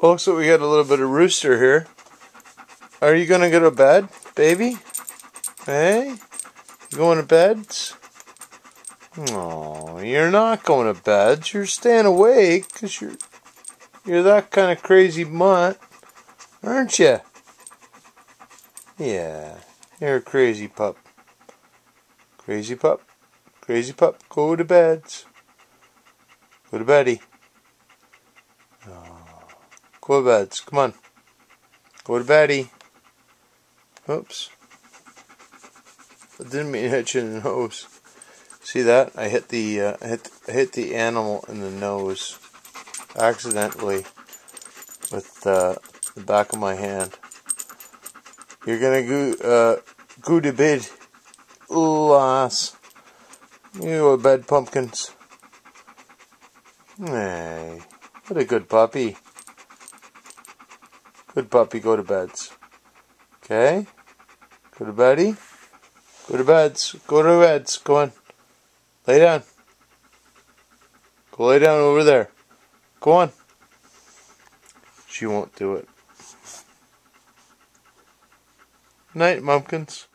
Oh, so we got a little bit of Rooster here. Are you gonna go to bed, baby? Hey? You going to bed? Oh, you're not going to bed. You're staying awake because you're you're that kind of crazy mutt, aren't you? Yeah, you're a crazy pup. Crazy pup. Crazy pup. Go to bed. Go to beddy. Go to bed. Come on. Go to beddy. Oops. I didn't mean to hit you in the nose. See that? I hit the uh, hit hit the animal in the nose accidentally with uh, the back of my hand. You're gonna go uh, go to bed, lass. You go to bed, pumpkins. Hey, what a good puppy. Good puppy, go to beds. Okay? Go to beddy. Go to beds. Go to beds. Go on. Lay down. Go lay down over there. Go on. She won't do it. Night, Mumpkins.